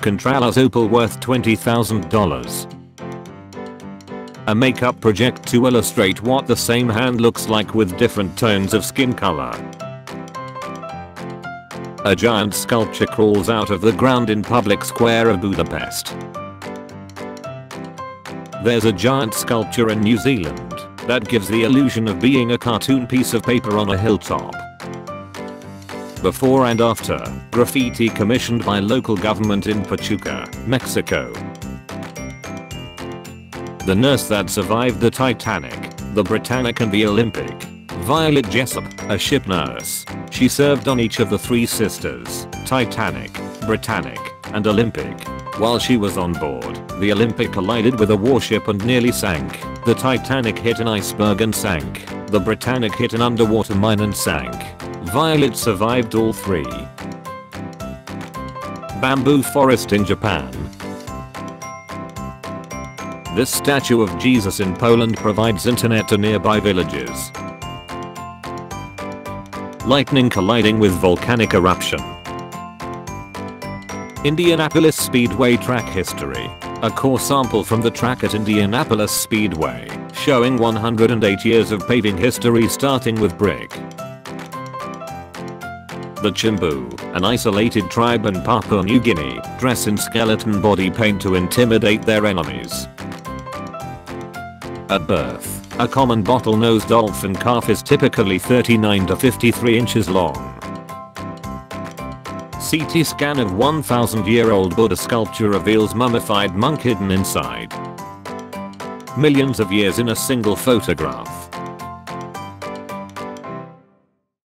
Contrala's opal worth $20,000. A makeup project to illustrate what the same hand looks like with different tones of skin color. A giant sculpture crawls out of the ground in public square of Budapest. There's a giant sculpture in New Zealand that gives the illusion of being a cartoon piece of paper on a hilltop. Before and after, graffiti commissioned by local government in Pachuca, Mexico. The nurse that survived the Titanic, the Britannic and the Olympic. Violet Jessop, a ship nurse. She served on each of the three sisters, Titanic, Britannic, and Olympic. While she was on board, the Olympic collided with a warship and nearly sank. The Titanic hit an iceberg and sank. The Britannic hit an underwater mine and sank. Violet survived all three. Bamboo forest in Japan. This statue of Jesus in Poland provides internet to nearby villages lightning colliding with volcanic eruption. Indianapolis Speedway track history. A core sample from the track at Indianapolis Speedway, showing 108 years of paving history starting with brick. The Chimbu, an isolated tribe in Papua New Guinea, dress in skeleton body paint to intimidate their enemies. At birth, a common bottlenose dolphin calf is typically 39 to 53 inches long. CT scan of 1000 year old Buddha sculpture reveals mummified monk hidden inside. Millions of years in a single photograph.